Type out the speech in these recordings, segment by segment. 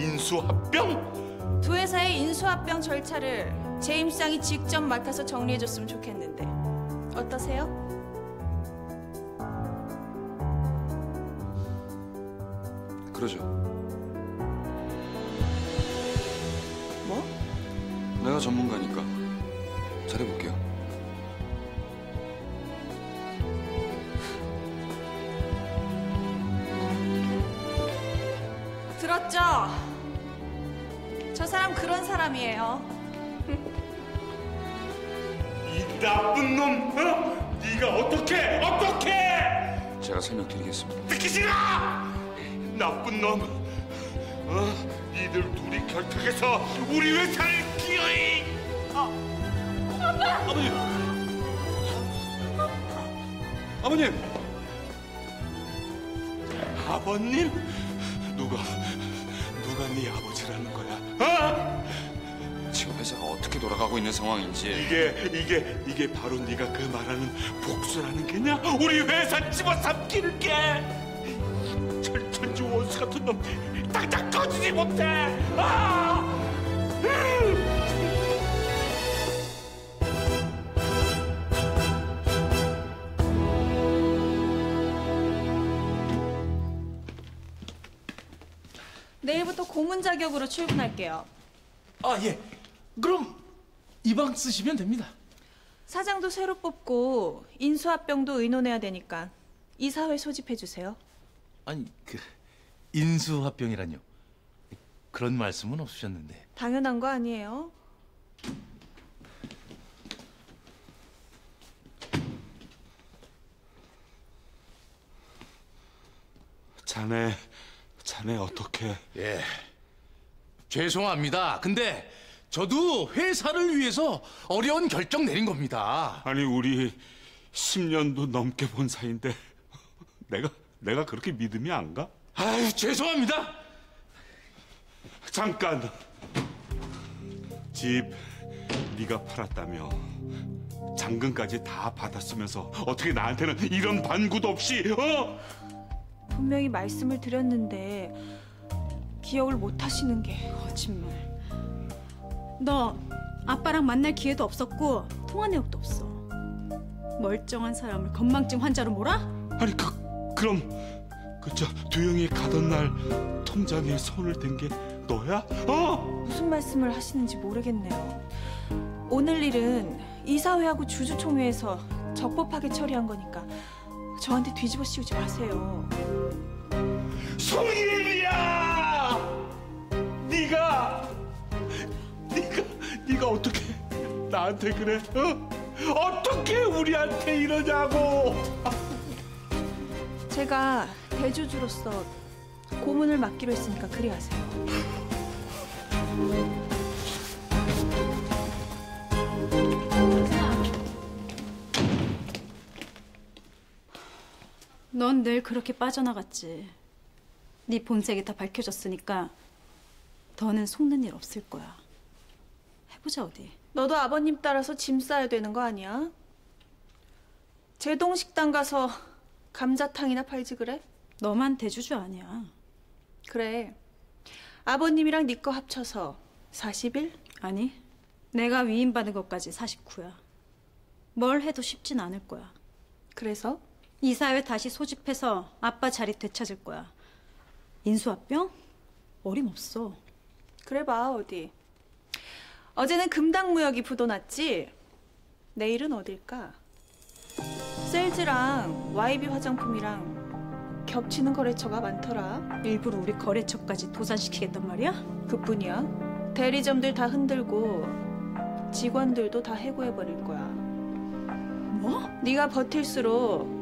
인수합병? 두 회사의 인수합병 절차를 제임상이 직접 맡아서 정리해줬으면 좋겠는데 어떠세요? 그러죠. 뭐? 내가 전문가니까 잘해볼게요. 들었죠? 저 사람 그런 사람이에요. 이 나쁜 놈! 어? 네가 어떻게 어떻게 제가 설명드리겠습니다. 듣기 싫어! 나쁜 놈! 어? 니들 둘이 결탁해서 우리 회사를 기어이! 아버님. 아버님. 아버님? 누가 누가 네 아버지 어? 지금 회사가 어떻게 돌아가고 있는 상황인지 이게 이게 이게 바로 네가 그 말하는 복수라는 게냐? 우리 회사 집어삼키는 게 철천지 원수 같은 놈 당장 꺼지지 못해! 아! 내일부터 고문 자격으로 출근할게요. 아 예. 그럼 이 방 쓰시면 됩니다. 사장도 새로 뽑고 인수합병도 의논해야 되니까 이사회 소집해 주세요. 아니 그 인수합병이란요. 그런 말씀은 없으셨는데. 당연한 거 아니에요? 자네 자네 어떻게 예. 죄송합니다. 근데 저도 회사를 위해서 어려운 결정 내린 겁니다. 아니 우리 10년도 넘게 본 사이인데 내가 내가 그렇게 믿음이 안 가? 아유 죄송합니다. 잠깐 집 네가 팔았다며 잔금까지 다 받았으면서 어떻게 나한테는 이런 반구도 없이 어? 분명히 말씀을 드렸는데 기억을 못 하시는 게 거짓말. 너 아빠랑 만날 기회도 없었고 통화 내역도 없어. 멀쩡한 사람을 건망증 환자로 몰아? 아니 그 그럼 그저 두영이 가던 날 통장에 손을 댄 게 너야? 어? 무슨 말씀을 하시는지 모르겠네요. 오늘 일은 이사회하고 주주총회에서 적법하게 처리한 거니까 저한테 뒤집어 씌우지 마세요. 송일이야! 네가 네가 네가 어떻게 나한테 그래? 어? 어떻게 우리한테 이러냐고? 제가 대주주로서 고문을 맡기로 했으니까 그리 하세요. 넌 늘 그렇게 빠져나갔지. 네 본색이 다 밝혀졌으니까 더는 속는 일 없을 거야. 해보자 어디. 너도 아버님 따라서 짐 싸야 되는 거 아니야? 제동 식당 가서 감자탕이나 팔지 그래? 너만 대주주 아니야. 그래. 아버님이랑 네 거 합쳐서 40일? 아니, 내가 위임받은 것까지 49야. 뭘 해도 쉽진 않을 거야. 그래서? 이사회 다시 소집해서 아빠 자리 되찾을 거야. 인수합병? 어림없어. 그래 봐 어디. 어제는 금당무역이 부도났지? 내일은 어딜까? 셀즈랑 YB 화장품이랑 겹치는 거래처가 많더라. 일부러 우리 거래처까지 도산시키겠단 말이야? 그뿐이야. 대리점들 다 흔들고 직원들도 다 해고해버릴 거야. 뭐? 네가 버틸수록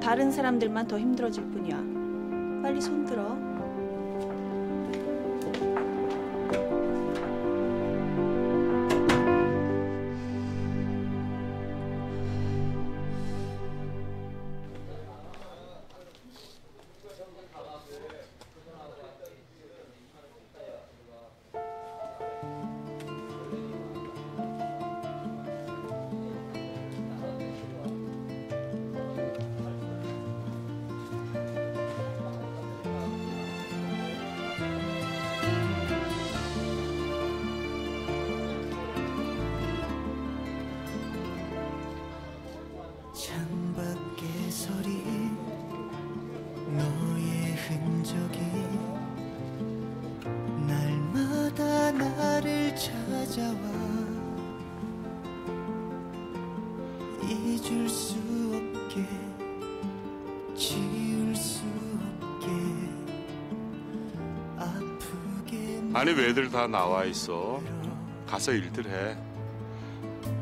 다른 사람들만 더 힘들어질 뿐이야. 빨리 손 들어. 찾아와 잊을 수 없게 지울 수 없게 아프게 아니 왜들 다 나와 있어? 가서 일들 해.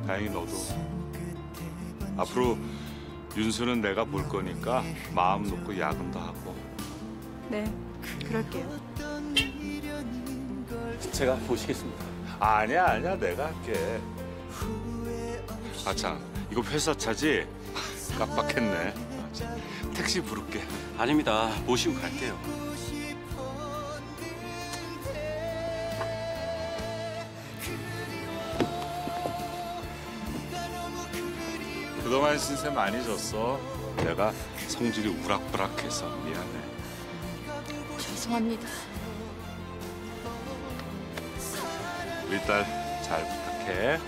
다행히 너도 앞으로 윤수는 내가 볼 거니까 마음 놓고 야근도 하고. 네, 그럴게요. 제가 보시겠습니다. 아니야 아니야 내가 할게. 아참 이거 회사 차지? 깜빡했네. 택시 부를게. 아닙니다. 모시고 갈게요. 그동안 신세 많이 졌어. 내가 성질이 우락부락해서 미안해. 죄송합니다. 딸 잘 부탁해.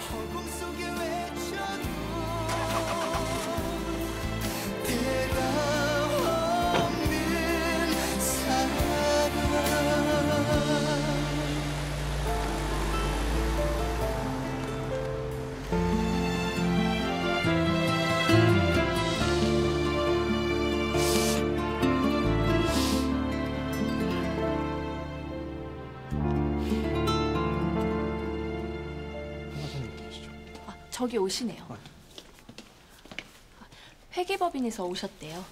저기 오시네요. 회계법인에서 오셨대요.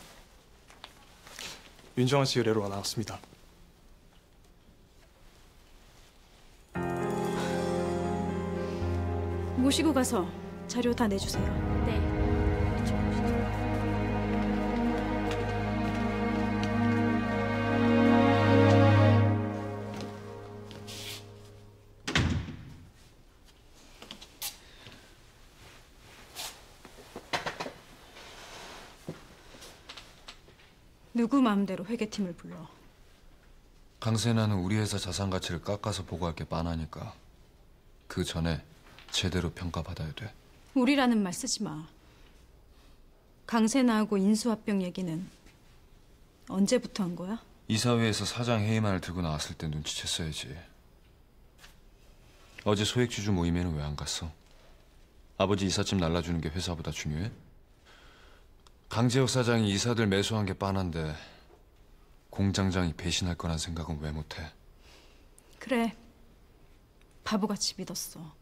윤정환 씨 의뢰로 나왔습니다. 모시고 가서 자료 다 내주세요. 네. 누구 마음대로 회계팀을 불러. 강세나는 우리 회사 자산 가치를 깎아서 보고할 게 빤하니까 그 전에 제대로 평가받아야 돼. 우리라는 말 쓰지 마. 강세나하고 인수합병 얘기는 언제부터 한 거야? 이사회에서 사장 회의만을 들고 나왔을 때 눈치챘어야지. 어제 소액주주 모임에는 왜 안 갔어? 아버지 이삿짐 날라주는 게 회사보다 중요해? 강재혁 사장이 이사들 매수한 게 빤한데 공장장이 배신할 거란 생각은 왜 못해? 그래. 바보같이 믿었어.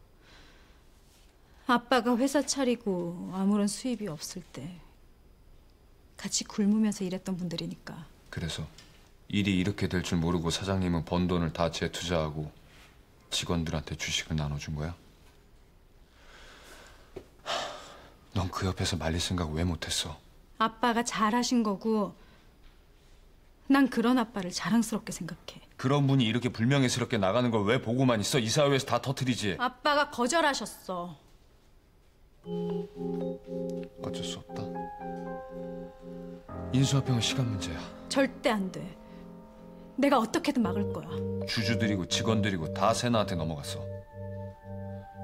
아빠가 회사 차리고 아무런 수입이 없을 때 같이 굶으면서 일했던 분들이니까. 그래서 일이 이렇게 될 줄 모르고 사장님은 번 돈을 다 재투자하고 직원들한테 주식을 나눠준 거야? 넌 그 옆에서 말릴 생각 왜 못했어? 아빠가 잘하신 거고 난 그런 아빠를 자랑스럽게 생각해. 그런 분이 이렇게 불명예스럽게 나가는 걸 왜 보고만 있어? 이 사회에서 다 터트리지. 아빠가 거절하셨어. 어쩔 수 없다. 인수합병은 시간 문제야. 절대 안 돼. 내가 어떻게든 막을 거야. 주주들이고 직원들이고 다 세나한테 넘어갔어.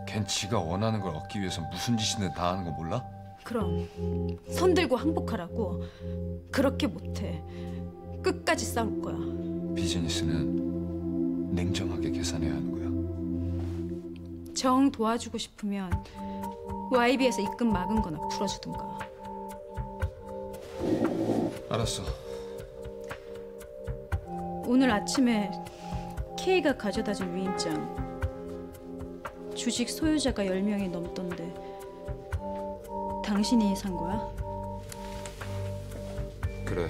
걘 지가 원하는 걸 얻기 위해서 무슨 짓이든 다 하는 거 몰라? 그럼 손 들고 항복하라고 그렇게 못해. 끝까지 싸울 거야. 비즈니스는 냉정하게 계산해야 하는 거야. 정 도와주고 싶으면 YB에서 입금 막은 거나 풀어주든가. 알았어. 오늘 아침에 K가 가져다 준 위임장. 주식 소유자가 10명이 넘던데 당신이 산 거야? 그래.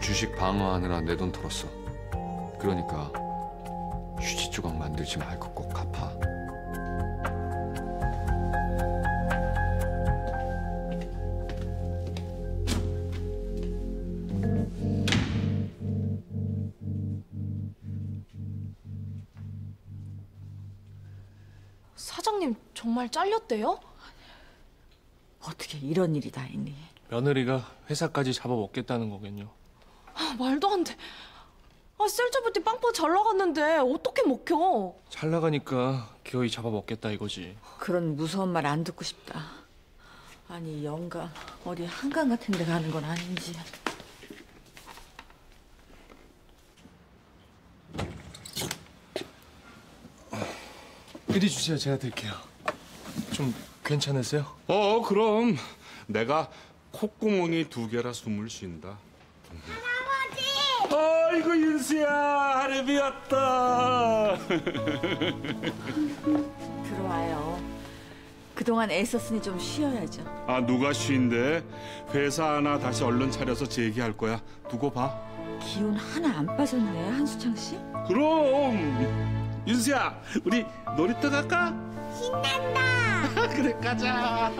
주식 방어하느라 내 돈 털었어. 그러니까 휴지 조각 만들지 말고 꼭 갚아. 사장님 정말 잘렸대요? 어떻게 이런 일이 다 있니? 며느리가 회사까지 잡아먹겠다는 거겠요. 아, 말도 안 돼. 아, 셀저부티 빵빵 잘 나갔는데 어떻게 먹혀? 잘 나가니까 기어이 잡아먹겠다 이거지. 그런 무서운 말 안 듣고 싶다. 아니 영감 어디 한강 같은 데 가는 건 아닌지. 이리 주세요. 제가 드릴게요. 좀 괜찮으세요? 어 그럼 내가 콧구멍이 두 개라 숨을 쉰다. 할아버지! 아이고 윤수야 할애비 왔다. 들어와요. 그동안 애썼으니 좀 쉬어야죠. 아 누가 쉰데 회사 하나 다시 얼른 차려서 재기할 거야. 두고 봐. 기운 하나 안 빠졌네, 한수창 씨. 그럼 윤수야 우리 놀이터 갈까? 신난다. 그래 가자. 죄송합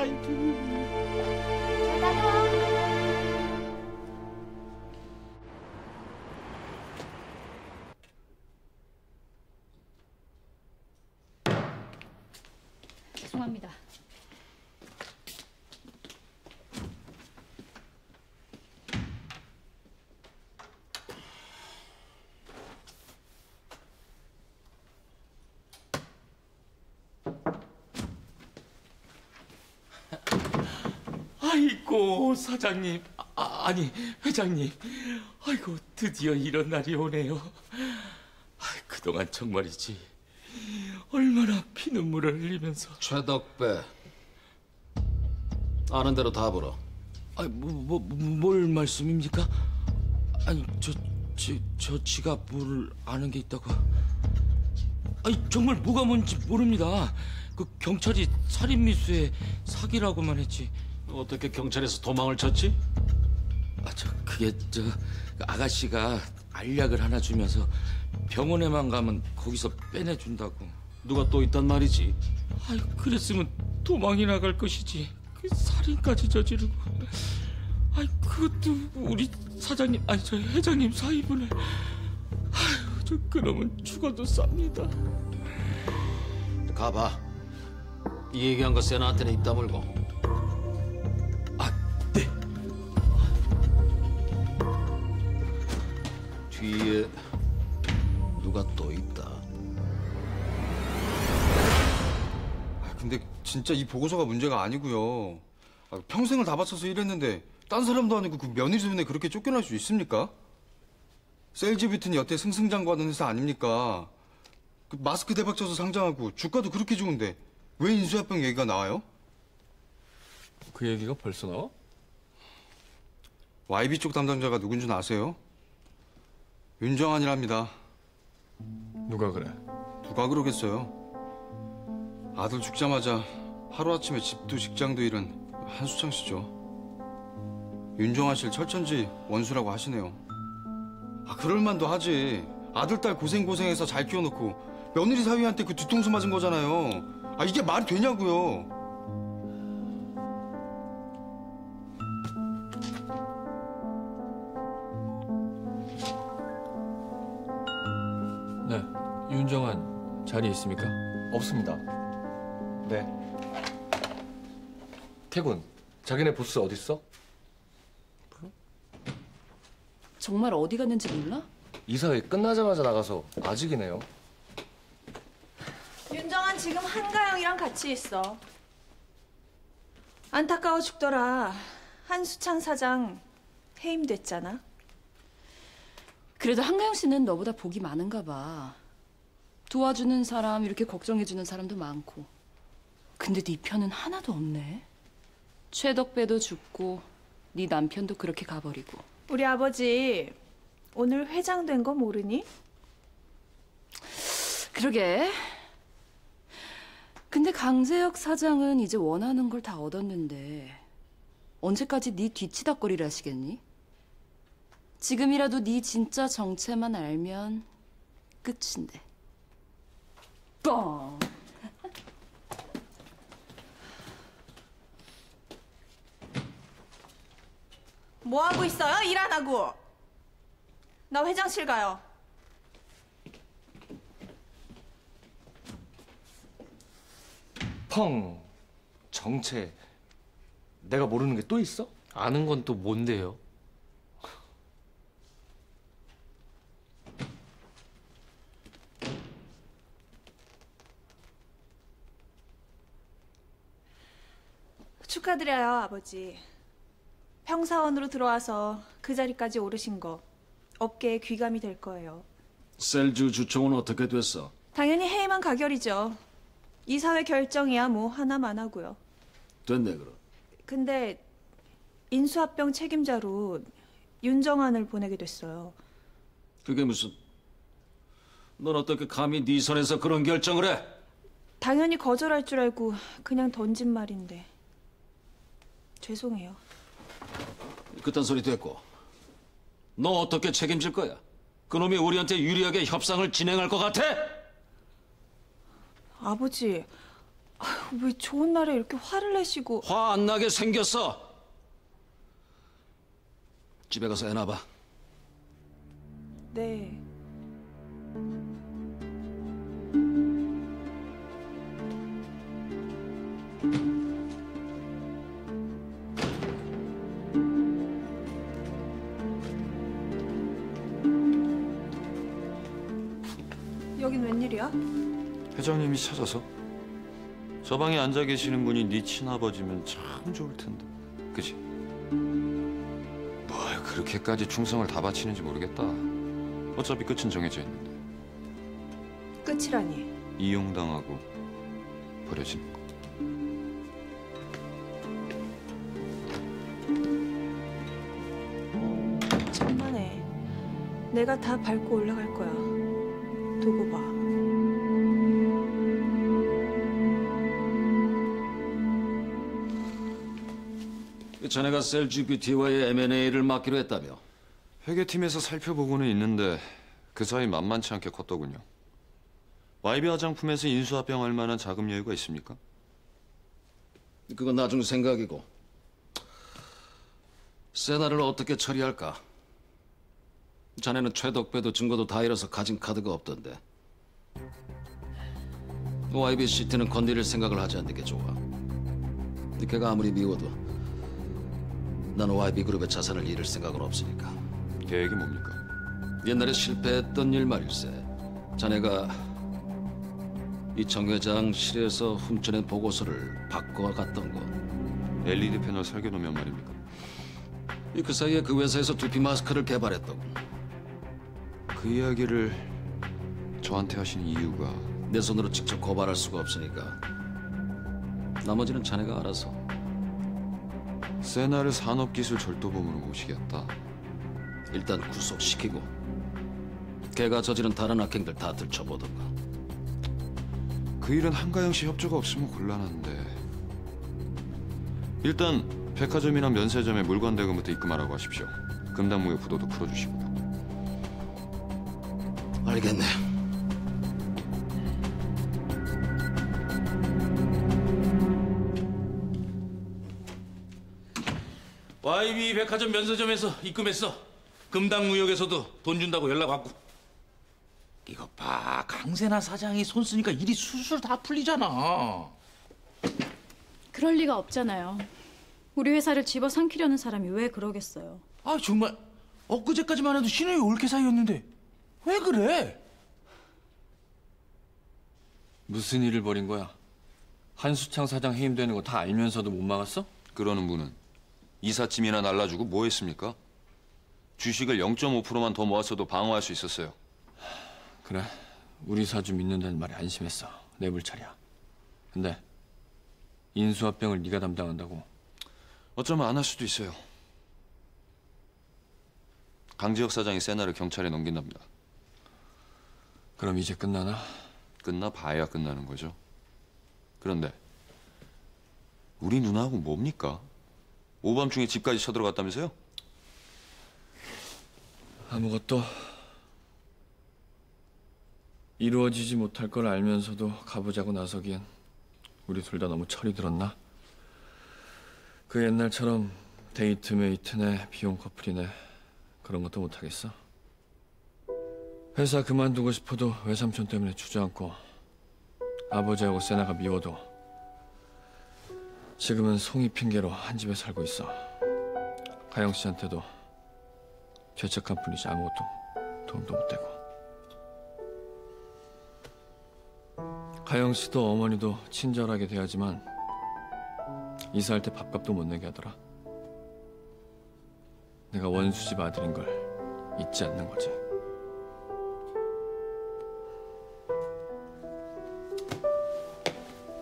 사장님 아, 아니 회장님. 아이고 드디어 이런 날이 오네요. 아, 그동안 정말이지. 얼마나 피눈물을 흘리면서. 최덕배. 아는 대로 다 불어. 아, 뭐, 뭐, 뭐, 뭘 말씀입니까? 아니 저, 저, 저 지갑을 아는 게 있다고. 아니 정말 뭐가 뭔지 모릅니다. 그 경찰이 살인 미수에 사기라고만 했지 어떻게 경찰에서 도망을 쳤지? 아, 저 그게 저그 아가씨가 알약을 하나 주면서 병원에만 가면 거기서 빼내준다고. 누가 또 있단 말이지? 아이 그랬으면 도망이 나갈 것이지. 그 살인까지 저지르고. 아이 그것도 우리 사장님 아니 저 회장님 사위분을. 아유 저 그놈은 죽어도 쌉니다. 가봐 이 얘기한 거 세나한테는 입 다물고 뒤에 누가 또 있다 아, 근데 진짜 이 보고서가 문제가 아니고요. 아, 평생을 다 바쳐서 일했는데 딴 사람도 아니고 그 며느리 손에 그렇게 쫓겨날 수 있습니까? 셀지뷰틴이 여태 승승장구하는 회사 아닙니까? 그 마스크 대박 쳐서 상장하고 주가도 그렇게 좋은데 왜 인수합병 얘기가 나와요? 그 얘기가 벌써 나와? YB 쪽 담당자가 누군지 아세요? 윤정환이랍니다. 누가 그래? 누가 그러겠어요? 아들 죽자마자 하루아침에 집도 직장도 잃은 한수창 씨죠. 윤정환 씨를 철천지 원수라고 하시네요. 아, 그럴만도 하지. 아들, 딸 고생고생해서 잘 키워놓고 며느리 사위한테 그 뒤통수 맞은 거잖아요. 아, 이게 말이 되냐고요. 윤정환 자리에 있습니까? 없습니다. 네. 태군, 자기네 보스 어딨어? 정말 어디 갔는지 몰라? 이사회 끝나자마자 나가서 아직이네요. 윤정한 지금 한가영이랑 같이 있어. 안타까워 죽더라. 한수창 사장 해임됐잖아. 그래도 한가영 씨는 너보다 복이 많은가 봐. 도와주는 사람, 이렇게 걱정해주는 사람도 많고. 근데 네 편은 하나도 없네. 최덕배도 죽고 네 남편도 그렇게 가버리고. 우리 아버지 오늘 회장 된 거 모르니? 그러게. 근데 강재혁 사장은 이제 원하는 걸 다 얻었는데 언제까지 네 뒤치다거리를 하시겠니? 지금이라도 네 진짜 정체만 알면 끝인데. 뻥. 뭐 하고 있어요? 일 안 하고. 나 회장실 가요. 펑 정체 내가 모르는 게 또 있어? 아는 건 또 뭔데요? 축하드려요, 아버지. 평사원으로 들어와서 그 자리까지 오르신 거 업계에 귀감이 될 거예요. 셀주 주총은 어떻게 됐어? 당연히 해임한 가결이죠. 이사회 결정이야 뭐 하나만 하고요. 됐네 그럼. 근데 인수합병 책임자로 윤정환을 보내게 됐어요. 그게 무슨? 넌 어떻게 감히 네 선에서 그런 결정을 해? 당연히 거절할 줄 알고 그냥 던진 말인데 죄송해요. 그딴 소리 됐고. 너 어떻게 책임질 거야? 그놈이 우리한테 유리하게 협상을 진행할 것 같아? 아버지 아휴, 왜 좋은 날에 이렇게 화를 내시고 화 안 나게 생겼어. 집에 가서 애 낳아봐. 네. 회장님이 찾아서 저 방에 앉아 계시는 분이 네 친아버지면 참 좋을 텐데 그지? 뭘 그렇게까지 충성을 다 바치는지 모르겠다 어차피 끝은 정해져 있는데 끝이라니. 이용당하고 버려지는 거 천만에 내가 다 밟고 올라갈 거야. 두고 봐. 자네가 셀GPT와의 M&A를 맡기로 했다며. 회계팀에서 살펴보고는 있는데 그 사이 만만치 않게 컸더군요 YB 화장품에서 인수합병할 만한 자금 여유가 있습니까? 그건 나중 생각이고. 세나를 어떻게 처리할까? 자네는 최덕배도 증거도 다 잃어서 가진 카드가 없던데. YBCT는 건드릴 생각을 하지 않는 게 좋아. 걔가 아무리 미워도 나는 YB그룹의 자산을 잃을 생각은 없으니까. 계획이 뭡니까? 옛날에 실패했던 일 말일세. 자네가 이정 회장 실에서 훔쳐낸 보고서를 바꿔갔던 것. LED 패널 설계도면 말입니까? 이 그 사이에 그 회사에서 두피 마스크를 개발했다고. 그 이야기를 저한테 하신 이유가 내 손으로 직접 고발할 수가 없으니까. 나머지는 자네가 알아서. 세나를 산업기술 절도범으로 모시겠다. 일단 구속시키고 걔가 저지른 다른 악행들 다 들춰보던가. 그 일은 한가영 씨 협조가 없으면 곤란한데 일단 백화점이나 면세점에 물건 대금부터 입금하라고 하십시오. 금단무효 부도도 풀어주시고요. 알겠네. YB 백화점 면세점에서 입금했어. 금당무역에서도 돈 준다고 연락 왔고. 이거 봐, 강세나 사장이 손 쓰니까 일이 술술 다 풀리잖아. 그럴 리가 없잖아요. 우리 회사를 집어삼키려는 사람이 왜 그러겠어요? 아 정말 엊그제까지만 해도 신우이 올케 사이였는데 왜 그래? 무슨 일을 벌인 거야? 한수창 사장 해임되는 거 다 알면서도 못 막았어? 그러는 분은 이삿짐이나 날라주고 뭐 했습니까? 주식을 0.5%만 더 모았어도 방어할 수 있었어요. 그래 우리 사주 믿는다는 말에 안심했어 내 불찰이야 근데 인수합병을 네가 담당한다고 어쩌면 안 할 수도 있어요. 강지혁 사장이 세나를 경찰에 넘긴답니다. 그럼 이제 끝나나? 끝나 봐야 끝나는 거죠. 그런데 우리 누나하고 뭡니까? 오밤중에 집까지 쳐들어갔다면서요? 아무것도 이루어지지 못할 걸 알면서도 가보자고 나서기엔 우리 둘 다 너무 철이 들었나? 그 옛날처럼 데이트 메이트네 비용 커플이네 그런 것도 못하겠어? 회사 그만두고 싶어도 외삼촌 때문에 주저앉고 아버지하고 세나가 미워도 지금은 송이 핑계로 한 집에 살고 있어 가영 씨한테도 죄책감 뿐이지 아무것도 도움도 못 되고 가영 씨도 어머니도 친절하게 대하지만 이사할 때 밥값도 못 내게 하더라. 내가 원수집 아들인 걸 잊지 않는 거지.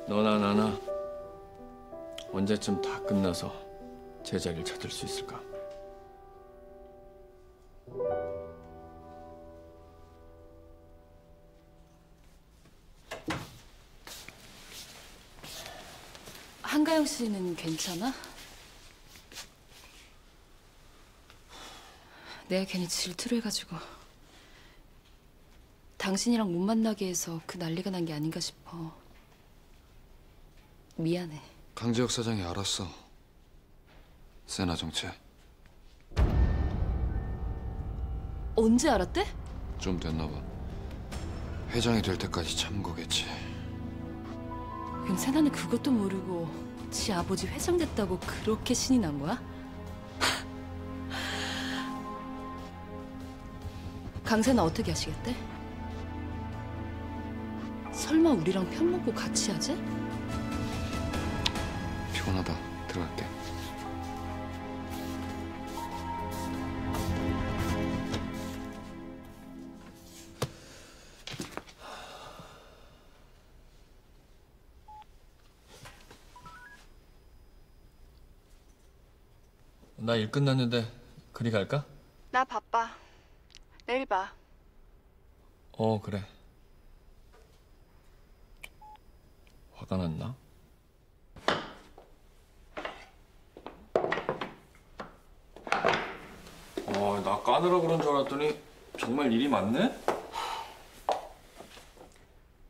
너나 나나 언제쯤 다 끝나서 제자리를 찾을 수 있을까? 한가영 씨는 괜찮아? 내가 괜히 질투를 해가지고 당신이랑 못 만나게 해서 그 난리가 난 게 아닌가 싶어. 미안해. 강재혁 사장이 알았어. 세나 정체 언제 알았대? 좀 됐나 봐. 회장이 될 때까지 참은 거겠지. 그럼 세나는 그것도 모르고 지 아버지 회장 됐다고 그렇게 신이 난 거야? 강세는 어떻게 하시겠대? 설마 우리랑 편 먹고 같이 하지? 피곤하다. 들어갈게. 나 일 끝났는데 그리 갈까? 나 바빠. 내일 봐. 어 그래. 화가 났나? 어, 나 까느라 그런 줄 알았더니 정말 일이 많네?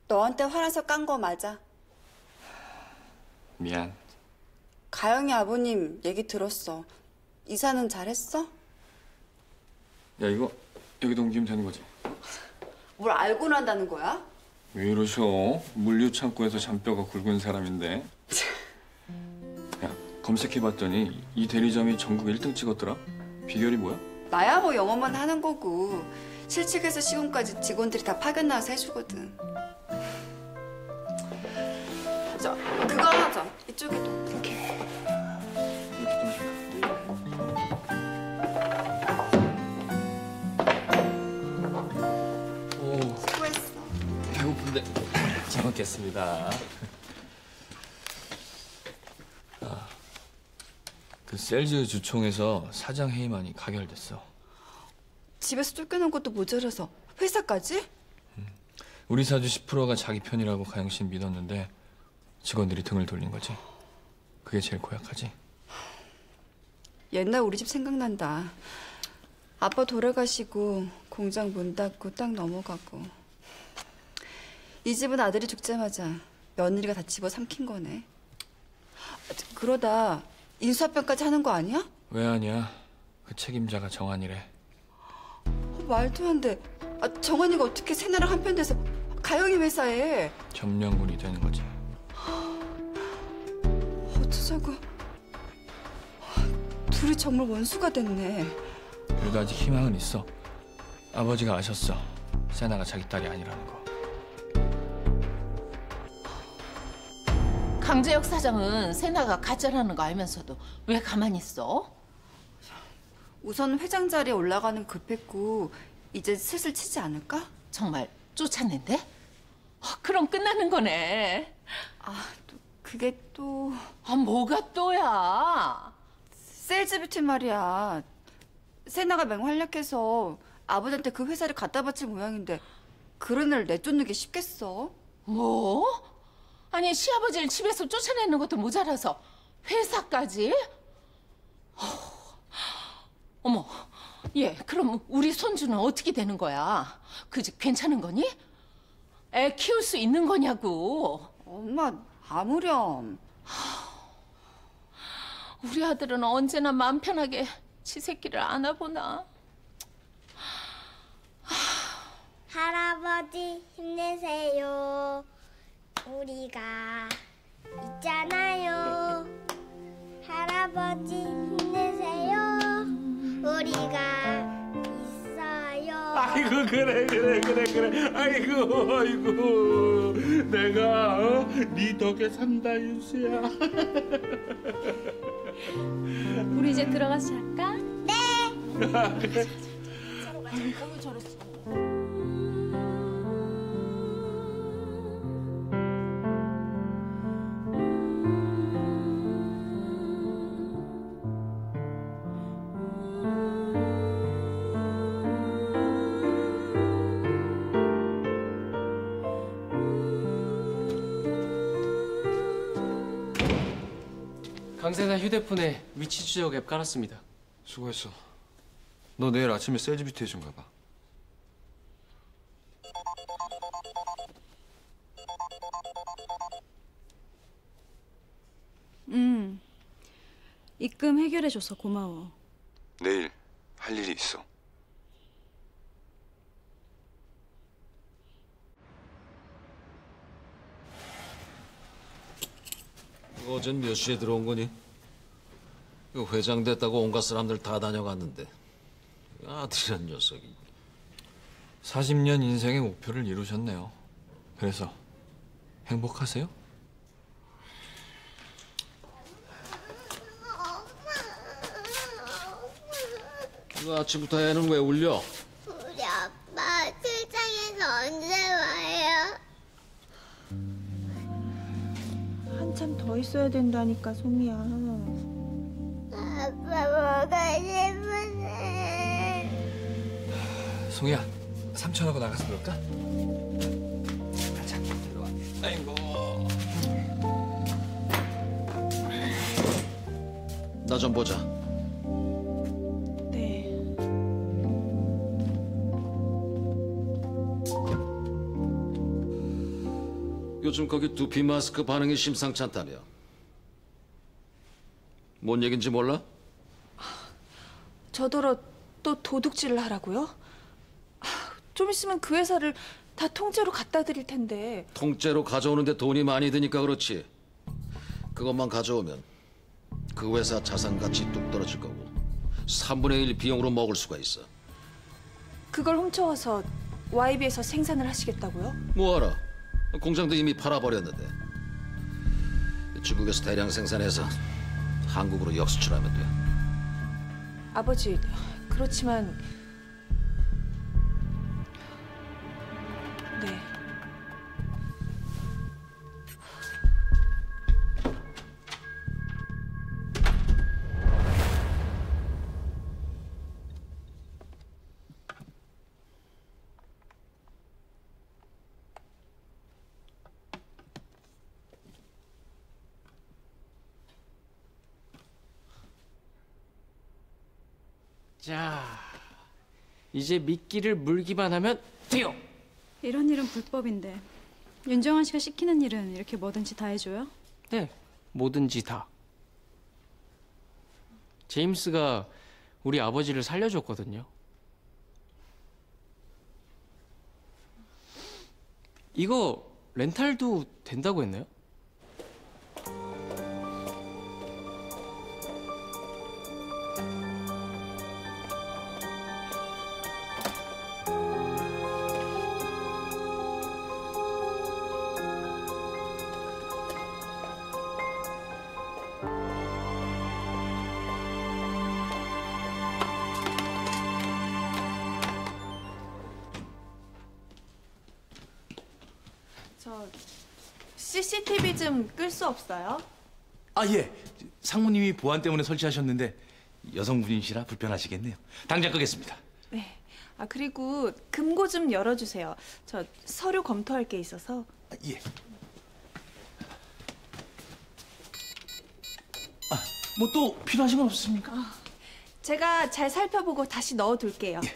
너한테 화나서 깐 거 맞아. 미안. 가영이 아버님 얘기 들었어. 이사는 잘했어? 야 이거 여기다 옮기면 되는 거지? 뭘 알고 난다는 거야? 왜 이러셔? 물류 창고에서 잔뼈가 굵은 사람인데. 야 검색해봤더니 이 대리점이 전국 1등 찍었더라. 비결이 뭐야? 나야 뭐 영어만 하는 거고 실측에서 시공까지 직원들이 다 파견 나와서 해주거든. 저 그거 하자. 이쪽에도. 오, 수고했어. 배고픈데 잘 먹겠습니다. 그 셀즈 주총에서 사장 회의만이 가결됐어. 집에서 쫓겨난 것도 모자라서 회사까지? 우리 사주 10%가 자기 편이라고 가영 씨 믿었는데 직원들이 등을 돌린 거지. 그게 제일 고약하지. 옛날 우리 집 생각난다. 아빠 돌아가시고 공장 문 닫고 딱 넘어가고. 이 집은 아들이 죽자마자 며느리가 다 집어 삼킨 거네. 그러다 인수합병까지 하는 거 아니야? 왜 하냐? 그 책임자가 정한이래. 어, 말도 안 돼. 아, 정환이가 어떻게 새나랑 한편 돼서 가영이 회사에 점령군이 되는 거지. 어쩌자고. 둘이 정말 원수가 됐네. 그래도 아직 희망은 있어. 아버지가 아셨어. 세나가 자기 딸이 아니라는 거. 강재혁 사장은 세나가 가짜라는 거 알면서도 왜 가만히 있어? 우선 회장 자리에 올라가는 급했고 이제 슬슬 치지 않을까? 정말 쫓아낸대? 어, 그럼 끝나는 거네. 아, 또 그게 또 아, 뭐가 또야? 셀즈 뷰티 말이야. 세나가 맹활약해서 아버지한테 그 회사를 갖다 바칠 모양인데 그런 애를 내쫓는 게 쉽겠어? 뭐? 아니 시아버지를 집에서 쫓아내는 것도 모자라서 회사까지? 어, 어머, 얘 그럼 우리 손주는 어떻게 되는 거야? 그 집 괜찮은 거니? 애 키울 수 있는 거냐고. 엄마 아무렴. 우리 아들은 언제나 마음 편하게 지 새끼를 안아보나. 할아버지 힘내세요. 우리가 있잖아요. 할아버지 힘내세요. 우리가 있어요. 아이고 그래 그래 그래 그래 아이고 아이고 내가 어? 네 덕에 산다 윤수야 우리 이제 들어가서 잘까? 어우 저랬어. 세나 휴대폰에 위치 추적 앱 깔았습니다. 수고했어. 너 내일 아침에 셀즈비트에 좀 가봐. 음. 입금 해결해줘서 고마워. 내일 할 일이 있어. 어젠 몇 시에 들어온 거니? 이거 회장 됐다고 온갖 사람들 다 다녀갔는데 아들이란 녀석이 40년 인생의 목표를 이루셨네요. 그래서 행복하세요? 이거 아침부터 애는 왜 울려? 우리 아빠 출장에서 언제 와요? 한참 더 있어야 된다니까 소미야. 아빠 먹고 싶은데. 송이야, 삼촌하고 나가서 놀까? 가자, 일로 와. 아이고. 나 좀 보자. 네. 요즘 거기 두피 마스크 반응이 심상치 않다며. 뭔 얘긴지 몰라? 저더러 또 도둑질을 하라고요? 아, 좀 있으면 그 회사를 다 통째로 갖다 드릴 텐데. 통째로 가져오는데 돈이 많이 드니까 그렇지. 그것만 가져오면 그 회사 자산 가치 뚝 떨어질 거고 3분의 1 비용으로 먹을 수가 있어. 그걸 훔쳐와서 YB에서 생산을 하시겠다고요? 뭐하라? 공장도 이미 팔아버렸는데. 중국에서 대량 생산해서 한국으로 역수출하면 돼. 아버지, 그렇지만 이제 미끼를 물기만 하면 돼요. 이런 일은 불법인데 윤정환 씨가 시키는 일은 이렇게 뭐든지 다 해줘요? 네, 뭐든지 다. 제임스가 우리 아버지를 살려줬거든요. 이거 렌탈도 된다고 했나요? 없어요? 아 예. 상무님이 보안 때문에 설치하셨는데 여성분이시라 불편하시겠네요. 당장 끄겠습니다. 네. 아 그리고 금고 좀 열어주세요. 저 서류 검토할 게 있어서. 아, 예. 아, 뭐 또 필요하신 건 없습니까? 제가 잘 살펴보고 다시 넣어둘게요. 경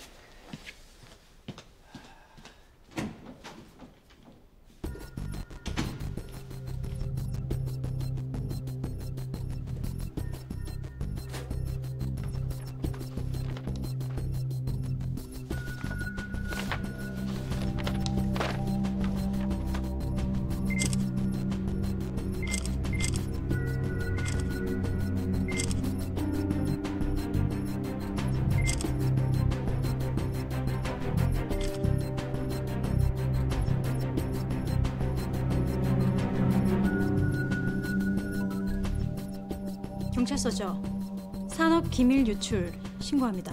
유출 신고합니다.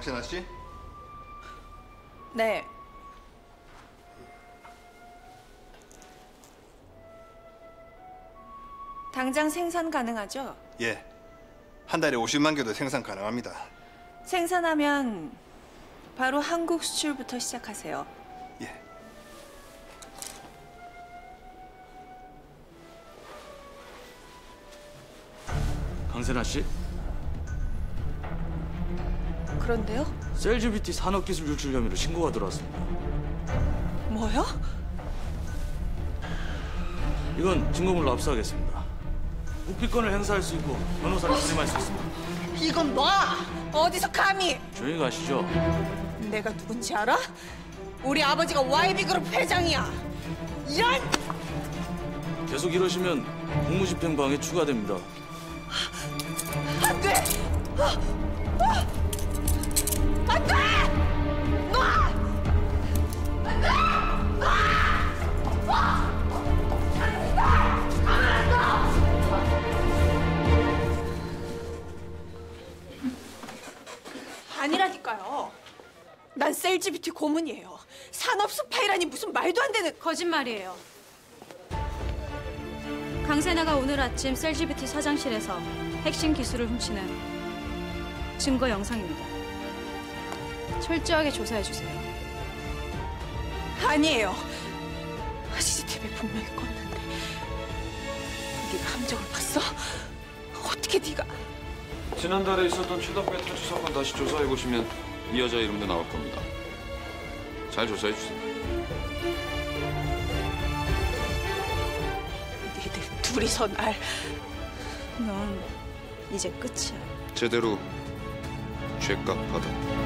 강신아 씨? 네. 당장 생산 가능하죠? 예. 한 달에 50만 개도 생산 가능합니다. 생산하면 바로 한국 수출부터 시작하세요. 강세나 씨, 그런데요? 셀즈비티 산업기술 유출 혐의로 신고가 들어왔습니다. 뭐요? 이건 증거물로 압수하겠습니다. 국비권을 행사할 수 있고 변호사를 선임할 수 있습니다. 이건 놔! 어디서 감히! 조용히 가시죠. 내가 누군지 알아? 우리 아버지가 YB그룹 회장이야. 이런! 계속 이러시면 공무집행방해 추가됩니다. 안 돼! 난 셀지비티 고문이에요. 산업 스파이라니 무슨 말도 안 되는 거짓말이에요. 강세나가 오늘 아침 셀지비티 사장실에서 핵심 기술을 훔치는 증거 영상입니다. 철저하게 조사해 주세요. 아니에요. CCTV 분명히 껐는데 네가 함정을 봤어? 어떻게 네가 지난달에 있었던 최덕배 탈취 사건 다시 조사해 보시면 이 여자 이름도 나올 겁니다. 잘 조사해 주세요. 니들 둘이서 날 넌 이제 끝이야. 제대로 죄값 받아.